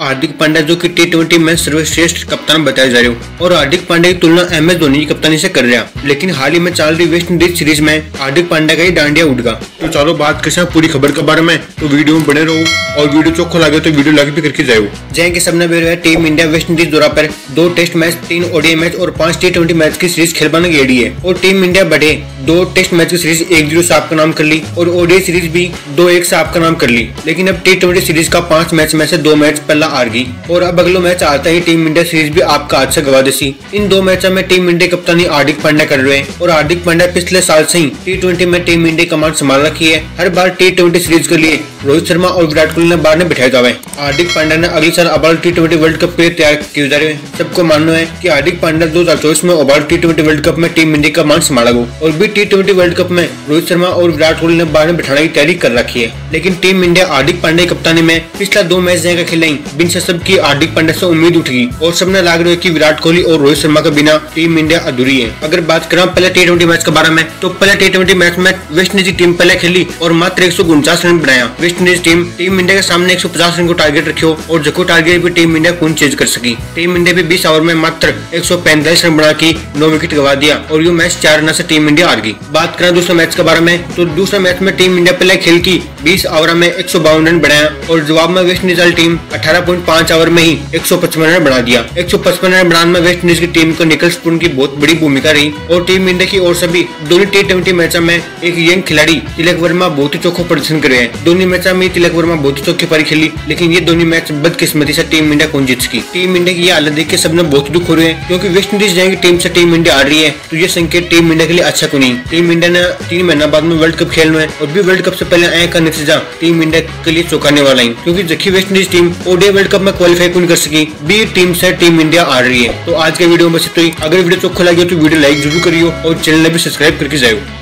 हार्दिक पांड्या जो कि T twenty में सर्वश्रेष्ठ कप्तान बताए जा रहे हो। और हार्दिक पांड्या की तुलना एम एस धोनी की कप्तानी से कर रहा लेकिन हाल ही में चल रही वेस्ट इंडीज सीरीज़ में हार्दिक पांड्या का ही डांडिया उठ गया। तो चलो बात कर पूरी खबर के बारे में। तो वीडियो में बने रहो और वीडियो चौखो लगे तो वीडियो लाइक भी करके जाओ जय के सबने टीम इंडिया वेस्ट इंडीज दौरा पर दो टेस्ट मैच, तीन ओडीआई मैच और पाँच टी ट्वेंटी मैच की सीरीज़ खेलवाने गेड़ी है। और टीम इंडिया बढ़े, दो टेस्ट मैच की सीरीज़ एक ज़ीरो से आपका नाम कर ली और ओडीआई सीरीज़ भी दो एक से आपका नाम कर ली। लेकिन अब टी ट्वेंटी सीरीज़ का पाँच मैच में से दो मैच पहला हार गई। और अब अगलो मैच आता ही टीम इंडिया सीरीज़ भी आपका हाथ से गवा देसी। इन दो मैचों में टीम इंडिया कप्तानी हार्दिक पांड्या कर रहे हैं और हार्दिक पांड्या पिछले साल से ही टी में टीम इंडिया कमांड संभाल रखी है। हर बार टी सीरीज़ के लिए रोहित शर्मा और विराट कोहली ने बाहर ने बिठाया जावे हार्दिक पांड्या ने अगले साल ओबाल टी ट्वेंटी वर्ल्ड कप के लिए तैयार किए जा रहे हैं। सबको मानना है कि हार्दिक पांड्या दो हज़ार चौबीस में ओबाल टी ट्वेंटी वर्ल्ड कप में टीम इंडिया का मान संभाला और भी टी ट्वेंटी वर्ल्ड कप में रोहित शर्मा और विराट कोहली ने बाहर में बिठाने की तैयारी कर रखी है। लेकिन टीम इंडिया हार्दिक पांड्या कप्तानी में पिछला दो मैच जाएगा खिलाई बिन सब की हार्दिक पांड्या से उम्मीद उठेगी और सबने लाग रही है की विराट कोहली और रोहित शर्मा के बिना टीम इंडिया अधूरी है। अगर बात करें पहले टी ट्वेंटी मैच के बारे में तो पहले टी ट्वेंटी मैच में वेस्ट इंडीज की टीम पहले खेली और मात्र एक सौ उनचास रन बनाया। West Indies team team India के सामने एक सौ पचास रन को टारगेट रखियो और जो टारगेट भी टीम इंडिया कौन चेंज कर सकी। टीम इंडिया भी बीस ओवर में मात्र एक रन बना की, नौ विकेट गवा दिया और ये मैच चार रन से टीम इंडिया हार गई। बात करें दूसरे मैच के बारे में तो दूसरे मैच में टीम इंडिया पहले खेल की बीस ओवर में एक सौ बावन रन बनाया और जवाब में वेस्ट इंडीज टीम अठारह ओवर में ही एक सौ पचपन रन बना दिया। एक सौ पचपन रन बनाने में वेस्ट इंडीज की टीम को निकल स्पून की बहुत बड़ी भूमिका रही और टीम इंडिया की ओर से भी दोनों टी ट्वेंटी मैचों में एक यंग खिलाड़ी तिलक वर्मा बहुत ही चौखो प्रदर्शन करे हैं। दोनों मैचों में तिलक वर्मा बहुत चौकी पारी खेली, लेकिन ये दोनों मैच बदकिस्मती से टीम इंडिया कौन जीत सकी। टीम इंडिया की ये हालत देख के सबने बहुत दुख हो रहे हैं, क्योंकि वेस्ट इंडीज जाएगी टीम से टीम इंडिया आ रही है तो ये संकेत टीम इंडिया के लिए अच्छा को नहीं? टीम इंडिया ने तीन महीना बाद में वर्ल्ड कप खेलना है, और भी वर्ल्ड कप से पहले आए का नतीजा टीम इंडिया के लिए चौंकाने वाला है, क्योंकि जखी West Indies team ODI world cup में क्वालिफाई कौन कर सकी? बी टीम से टीम इंडिया आ रही है। तो आज के वीडियो में इतना ही। अगर वीडियो चौखा लगे तो वीडियो लाइक ज़रूर करियो, और चैनल भी सब्सक्राइब करके जाओ